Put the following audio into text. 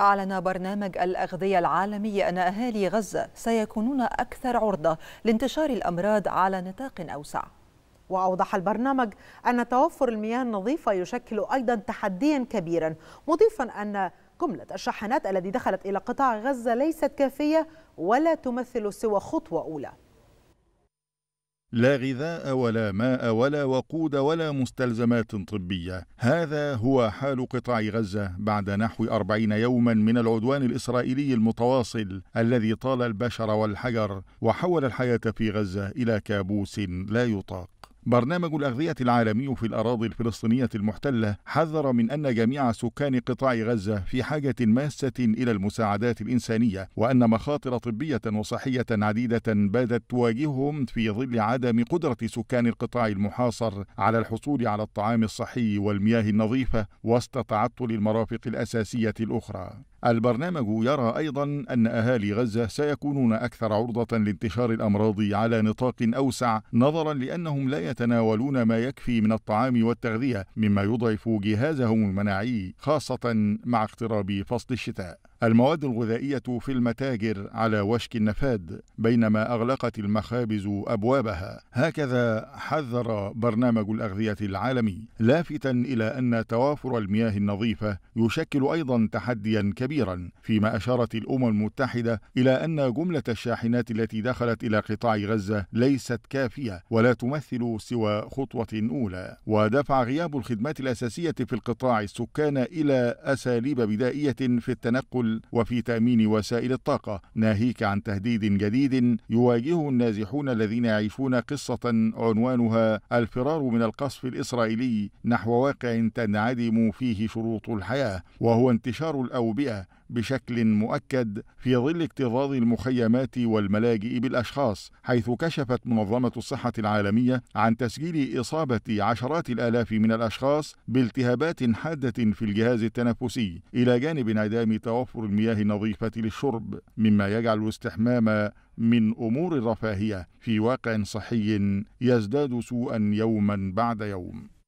أعلن برنامج الأغذية العالمي أن أهالي غزة سيكونون أكثر عرضة لانتشار الأمراض على نطاق أوسع. وأوضح البرنامج أن توفر المياه النظيفة يشكل أيضا تحديا كبيرا مضيفا أن جملة الشاحنات التي دخلت إلى قطاع غزة ليست كافية ولا تمثل سوى خطوة أولى. لا غذاء ولا ماء ولا وقود ولا مستلزمات طبية. هذا هو حال قطاع غزة بعد نحو أربعين يوما من العدوان الإسرائيلي المتواصل الذي طال البشر والحجر وحول الحياة في غزة إلى كابوس لا يطاق. برنامج الأغذية العالمي في الأراضي الفلسطينية المحتلة حذر من أن جميع سكان قطاع غزة في حاجة ماسة إلى المساعدات الإنسانية وأن مخاطر طبية وصحية عديدة بادت تواجههم في ظل عدم قدرة سكان القطاع المحاصر على الحصول على الطعام الصحي والمياه النظيفة وسط تعطل المرافق الأساسية الأخرى. البرنامج يرى أيضا أن أهالي غزة سيكونون أكثر عرضة لانتشار الأمراض على نطاق أوسع نظرا لأنهم لا يتناولون ما يكفي من الطعام والتغذية مما يضعف جهازهم المناعي خاصة مع اقتراب فصل الشتاء. المواد الغذائية في المتاجر على وشك النفاد بينما أغلقت المخابز أبوابها. هكذا حذر برنامج الأغذية العالمي لافتا إلى أن توافر المياه النظيفة يشكل أيضا تحديا كبيرا فيما أشارت الأمم المتحدة إلى أن جملة الشاحنات التي دخلت إلى قطاع غزة ليست كافية ولا تمثل سوى خطوة أولى. ودفع غياب الخدمات الأساسية في القطاع السكان إلى أساليب بدائية في التنقل وفي تأمين وسائل الطاقة ناهيك عن تهديد جديد يواجهه النازحون الذين يعيشون قصة عنوانها الفرار من القصف الإسرائيلي نحو واقع تنعدم فيه شروط الحياة وهو انتشار الأوبئة بشكل مؤكد في ظل اكتظاظ المخيمات والملاجئ بالأشخاص حيث كشفت منظمة الصحة العالمية عن تسجيل إصابة عشرات الآلاف من الأشخاص بالتهابات حادة في الجهاز التنفسي إلى جانب انعدام توفر المياه النظيفة للشرب مما يجعل الاستحمام من أمور الرفاهية في واقع صحي يزداد سوءا يوما بعد يوم.